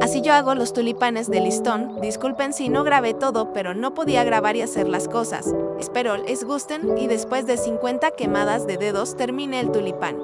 Así yo hago los tulipanes de listón. Disculpen si no grabé todo, pero no podía grabar y hacer las cosas. Espero les gusten y después de 50 quemadas de dedos termine el tulipán.